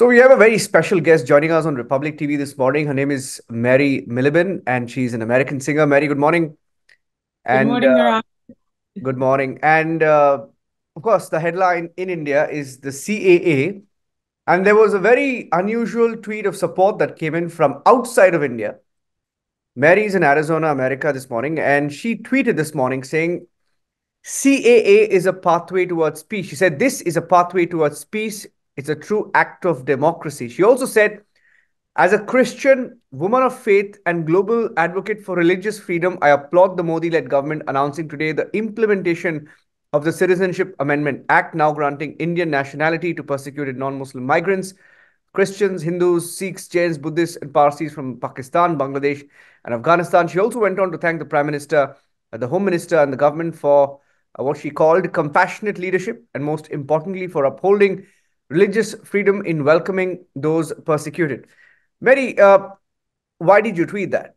So we have a very special guest joining us on Republic TV this morning. Her name is Mary Millben, and she's an American singer. Mary, good morning. And, good morning, uh, Good morning. And uh, of course, the headline in India is the CAA. And there was a very unusual tweet of support that came in from outside of India. Mary is in Arizona, America this morning, and she tweeted this morning saying, CAA is a pathway towards peace. She said, This is a pathway towards peace it's a true act of democracy. She also said, as a Christian, woman of faith, and global advocate for religious freedom, I applaud the Modi led government announcing today the implementation of the Citizenship Amendment Act, now granting Indian nationality to persecuted non Muslim migrants, Christians, Hindus, Sikhs, Jains, Buddhists, and Parsis from Pakistan, Bangladesh, and Afghanistan. She also went on to thank the Prime Minister, the Home Minister, and the government for uh, what she called compassionate leadership, and most importantly, for upholding religious freedom in welcoming those persecuted. Mary, uh, why did you tweet that?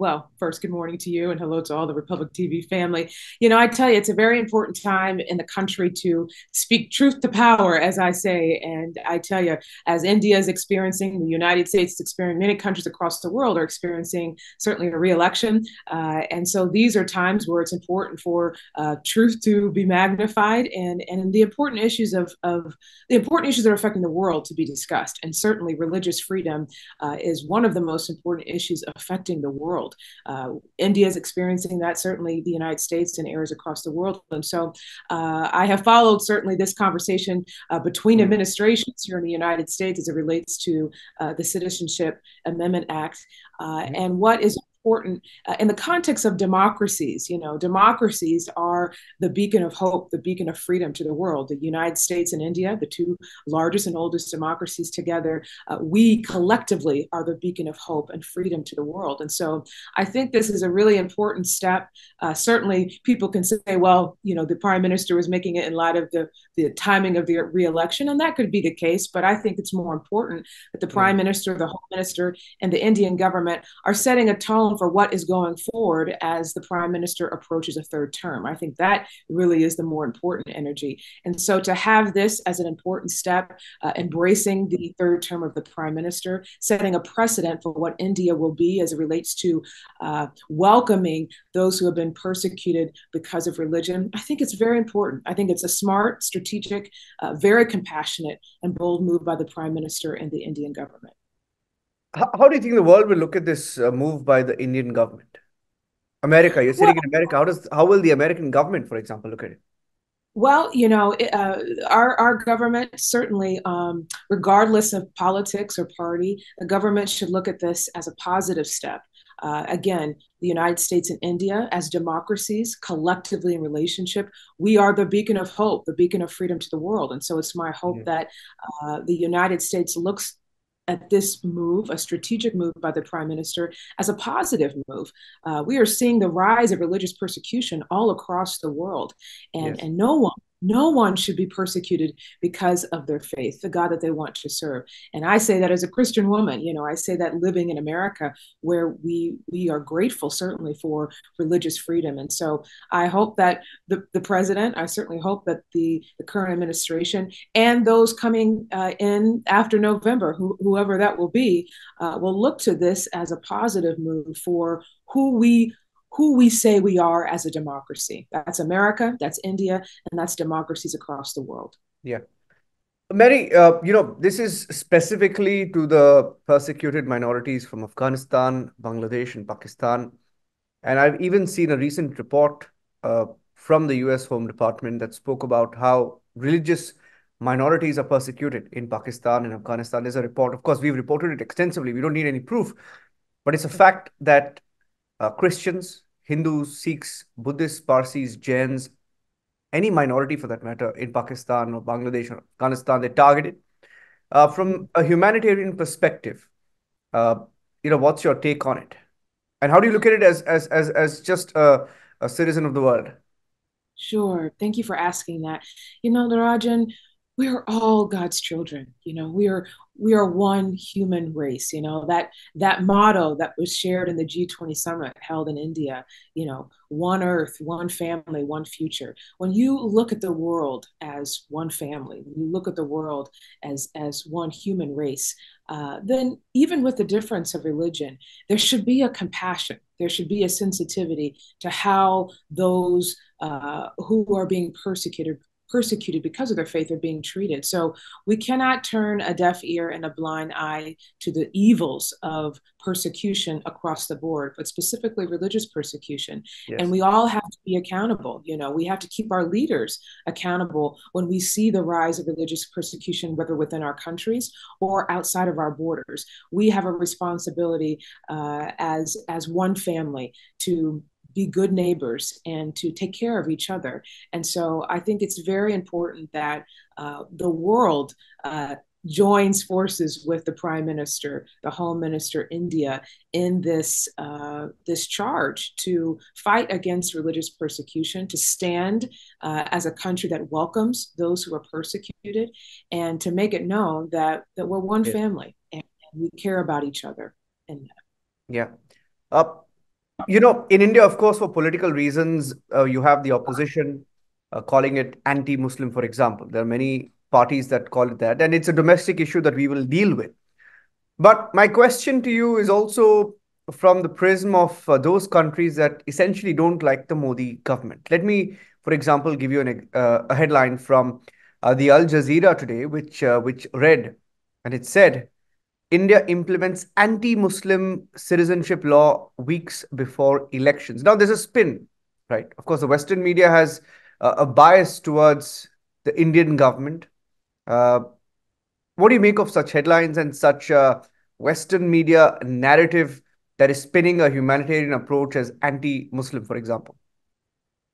Well, first, good morning to you and hello to all the Republic TV family. You know, I tell you, it's a very important time in the country to speak truth to power, as I say. And I tell you, as India is experiencing, the United States is experiencing, many countries across the world are experiencing certainly a re-election. Uh, and so these are times where it's important for uh, truth to be magnified and, and the important issues of, of the important issues that are affecting the world to be discussed. And certainly religious freedom uh, is one of the most important issues affecting the world world. Uh, India is experiencing that, certainly the United States and areas across the world. And so uh, I have followed certainly this conversation uh, between mm-hmm. administrations here in the United States as it relates to uh, the Citizenship Amendment Act. Uh, mm-hmm. And what is important uh, in the context of democracies. You know, democracies are the beacon of hope, the beacon of freedom to the world. The United States and India, the two largest and oldest democracies together, uh, we collectively are the beacon of hope and freedom to the world. And so I think this is a really important step. Uh, certainly, people can say, well, you know, the prime minister was making it in light of the, the timing of the reelection, and that could be the case. But I think it's more important that the prime minister, the home minister, and the Indian government are setting a tone tone for what is going forward as the prime minister approaches a third term. I think that really is the more important energy. And so to have this as an important step, uh, embracing the third term of the prime minister, setting a precedent for what India will be as it relates to uh, welcoming those who have been persecuted because of religion, I think it's very important. I think it's a smart, strategic, uh, very compassionate, and bold move by the prime minister and the Indian government. How, how do you think the world will look at this uh, move by the Indian government? America, you're sitting well, in America. How does how will the American government, for example, look at it? Well, you know, uh, our our government certainly, um, regardless of politics or party, the government should look at this as a positive step. Uh, again, the United States and India as democracies, collectively in relationship, we are the beacon of hope, the beacon of freedom to the world. And so it's my hope yeah. that uh, the United States looks at this move, a strategic move by the prime minister, as a positive move. Uh, we are seeing the rise of religious persecution all across the world, and, yes. and no one no one should be persecuted because of their faith, the God that they want to serve. And I say that as a Christian woman, you know, I say that living in America where we we are grateful certainly for religious freedom. And so I hope that the, the president, I certainly hope that the, the current administration and those coming uh, in after November, who, whoever that will be, uh, will look to this as a positive move for who we who we say we are as a democracy. That's America, that's India, and that's democracies across the world. Yeah. Mary, uh, you know, this is specifically to the persecuted minorities from Afghanistan, Bangladesh, and Pakistan. And I've even seen a recent report uh, from the US Home Department that spoke about how religious minorities are persecuted in Pakistan and Afghanistan. There's a report. Of course, we've reported it extensively. We don't need any proof, but it's a fact that uh, Christians, Hindus, Sikhs, Buddhists, Parsis, Jains, any minority for that matter in Pakistan or Bangladesh or Afghanistan, they're targeted. Uh, from a humanitarian perspective, uh, you know, what's your take on it? And how do you look at it as as as as just a, a citizen of the world? Sure. Thank you for asking that. You know, Narajan, we are all God's children. You know, we are we are one human race. You know that that motto that was shared in the G20 summit held in India. You know, one Earth, one family, one future. When you look at the world as one family, when you look at the world as as one human race, uh, then even with the difference of religion, there should be a compassion. There should be a sensitivity to how those uh, who are being persecuted persecuted because of their faith are being treated. So we cannot turn a deaf ear and a blind eye to the evils of persecution across the board, but specifically religious persecution. Yes. And we all have to be accountable. You know, we have to keep our leaders accountable when we see the rise of religious persecution, whether within our countries or outside of our borders. We have a responsibility uh, as as one family to be good neighbors and to take care of each other. And so I think it's very important that uh, the world uh, joins forces with the prime minister, the home minister, India, in this uh, this charge to fight against religious persecution, to stand uh, as a country that welcomes those who are persecuted, and to make it known that that we're one yeah. family and, we care about each other. And yeah. Uh, you know, in India, of course, for political reasons, uh, you have the opposition uh, calling it anti-Muslim, for example. There are many parties that call it that, and it's a domestic issue that we will deal with. But my question to you is also from the prism of uh, those countries that essentially don't like the Modi government. Let me, for example, give you an, uh, a headline from uh, the Al Jazeera today, which uh, which read, and it said, India implements anti-Muslim citizenship law weeks before elections. Now, there's a spin, right? Of course, the Western media has uh, a bias towards the Indian government. Uh, what do you make of such headlines and such Western media narrative that is spinning a humanitarian approach as anti-Muslim, for example?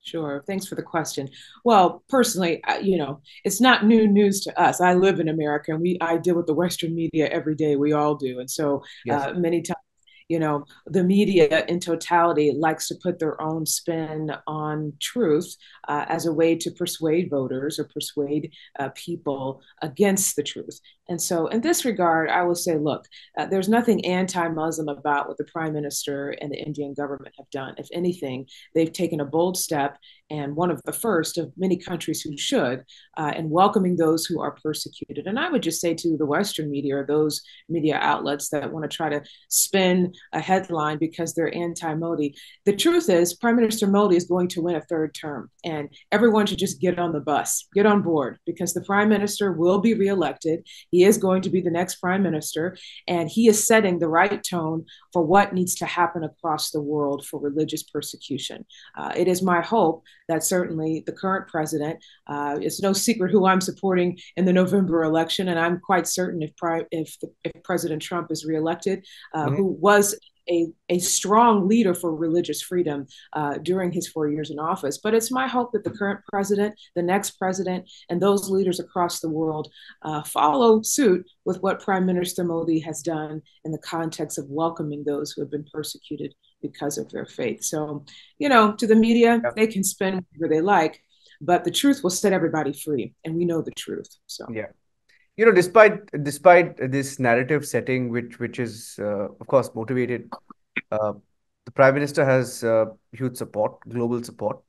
Sure. Thanks for the question. Well, personally, you know, it's not new news to us. I live in America, and we I deal with the Western media every day. We all do, and so yes. uh, many times you know the media in totality likes to put their own spin on truth uh, as a way to persuade voters or persuade uh, people against the truth and so in this regard i will say look uh, there's nothing anti-muslim about what the prime minister and the indian government have done if anything they've taken a bold step and one of the first of many countries who should, uh, welcoming those who are persecuted. And I would just say to the Western media or those media outlets that want to try to spin a headline because they're anti Modi, the truth is, Prime Minister Modi is going to win a third term, and everyone should just get on the bus, get on board, because the Prime Minister will be reelected. He is going to be the next Prime Minister, and he is setting the right tone for what needs to happen across the world for religious persecution. Uh, it is my hope that certainly the current president, uh, it's no secret who I'm supporting in the November election, and I'm quite certain if, if, the, if President Trump is reelected, uh, mm-hmm. who was a, a strong leader for religious freedom uh, during his four years in office. But it's my hope that the current president, the next president, and those leaders across the world uh, follow suit with what Prime Minister Modi has done in the context of welcoming those who have been persecuted because of their faith. So, you know, to the media, yeah. they can spend whatever they like, but the truth will set everybody free, and we know the truth. So, yeah. You know, despite despite this narrative setting, which which is uh, of course motivated, uh, the prime minister has uh, huge support, global support.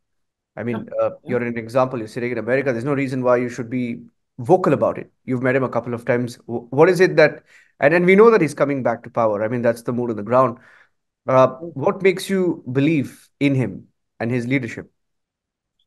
I mean, uh, you're an example. You're sitting in America. There's no reason why you should be vocal about it. You've met him a couple of times. What is it that, and and we know that he's coming back to power. I mean, that's the mood on the ground. Uh, what makes you believe in him and his leadership?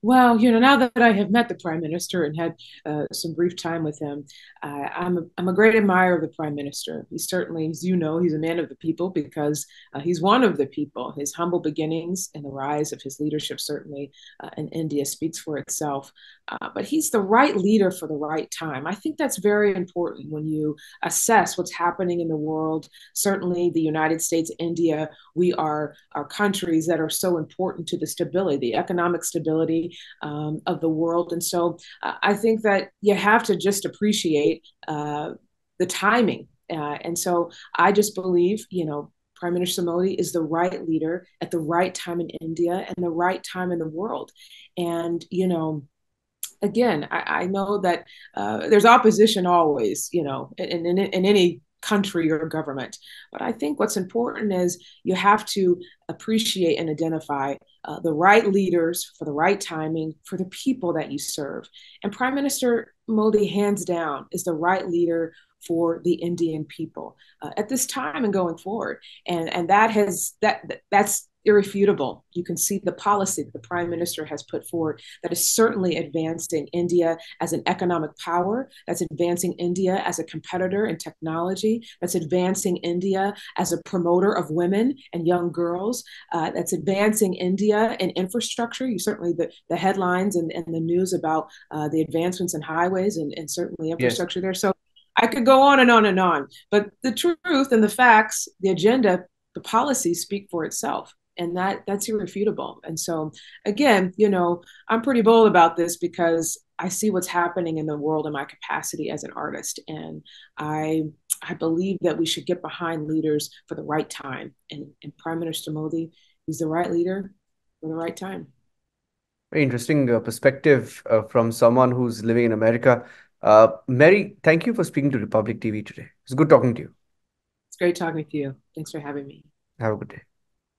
Well, you know, now that I have met the prime minister and had uh, some brief time with him, uh, I'm, a, I'm a great admirer of the prime minister. He certainly, as you know, he's a man of the people because uh, he's one of the people. His humble beginnings and the rise of his leadership, certainly uh, in India, speaks for itself. Uh, but he's the right leader for the right time. I think that's very important when you assess what's happening in the world. Certainly, the United States, India, we are, are countries that are so important to the stability, the economic stability um, of the world. And so uh, I think that you have to just appreciate uh, the timing. Uh, and so I just believe, you know, Prime Minister Modi is the right leader at the right time in India and the right time in the world. And, you know, again, I, I know that uh, there's opposition always, you know, in, in, in any country or government. But I think what's important is you have to appreciate and identify uh, the right leaders for the right timing for the people that you serve. And Prime Minister Modi, hands down, is the right leader for the Indian people uh, at this time and going forward. And and that has that that's irrefutable. You can see the policy that the prime minister has put forward that is certainly advancing India as an economic power, that's advancing India as a competitor in technology, that's advancing India as a promoter of women and young girls, uh, that's advancing India in infrastructure. You certainly, the, the headlines and, and the news about uh, the advancements in highways and, and certainly infrastructure yes. there. So I could go on and on and on, but the truth and the facts, the agenda, the policies speak for itself and that that's irrefutable. And so again you know i'm pretty bold about this because i see what's happening in the world in my capacity as an artist and i i believe that we should get behind leaders for the right time. And, and prime minister modi is the right leader for the right time. Very interesting uh, perspective uh, from someone who's living in america. Uh, mary thank you for speaking to republic tv today. It's good talking to you. It's great talking to you. Thanks for having me. Have a good day